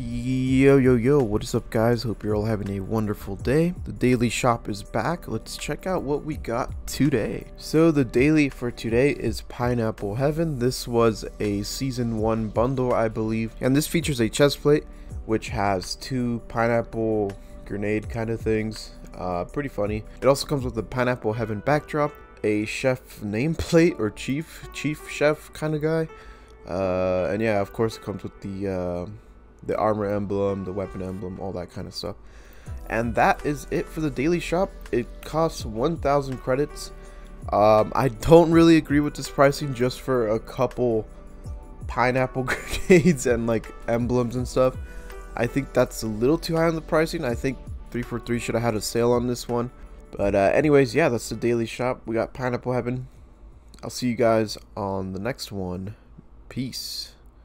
Yo, yo, yo, what is up guys? Hope you're all having a wonderful day. The daily shop is back. Let's check out what we got today. So the daily for today is Pineapple Heaven. This was a season 1 bundle, I believe. And this features a chest plate, which has two pineapple grenade kind of things. Uh, pretty funny. It also comes with a Pineapple Heaven backdrop, a chef nameplate or chief, chief chef kind of guy. Uh, and yeah, of course it comes with the... Uh, the armor emblem, the weapon emblem, all that kind of stuff. And that is it for the daily shop. It costs 1,000 credits. Um, I don't really agree with this pricing just for a couple pineapple grenades and like emblems and stuff. I think that's a little too high on the pricing. I think 343 should have had a sale on this one. But uh, anyways, yeah, that's the daily shop. We got Pineapple Heaven. I'll see you guys on the next one. Peace.